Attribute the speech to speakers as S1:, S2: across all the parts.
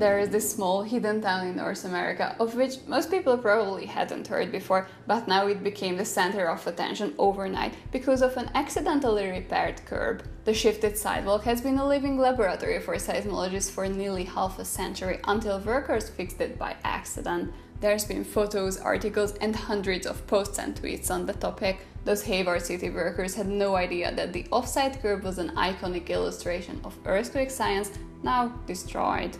S1: there is this small hidden town in North America of which most people probably hadn't heard before, but now it became the center of attention overnight because of an accidentally repaired curb. The shifted sidewalk has been a living laboratory for seismologists for nearly half a century until workers fixed it by accident. There's been photos, articles, and hundreds of posts and tweets on the topic. Those Hayward City workers had no idea that the offside curb was an iconic illustration of earthquake science, now destroyed.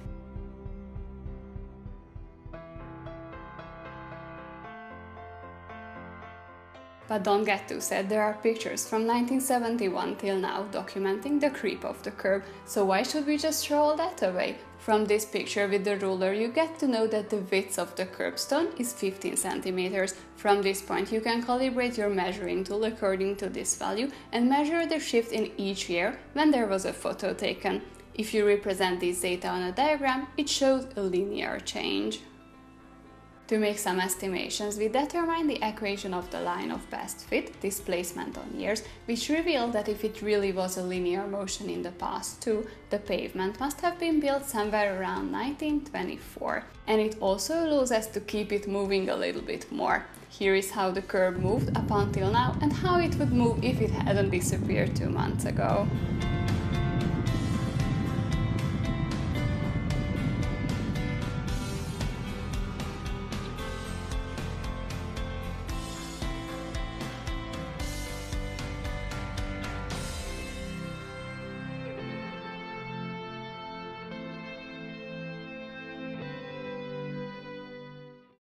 S1: But don't get too sad, there are pictures from 1971 till now documenting the creep of the curb, so why should we just throw all that away? From this picture with the ruler you get to know that the width of the curbstone is 15 centimeters. From this point you can calibrate your measuring tool according to this value and measure the shift in each year when there was a photo taken. If you represent this data on a diagram, it shows a linear change. To make some estimations, we determined the equation of the line of best fit, displacement on years, which revealed that if it really was a linear motion in the past too, the pavement must have been built somewhere around 1924. And it also allows us to keep it moving a little bit more. Here is how the curb moved up until now and how it would move if it hadn't disappeared two months ago.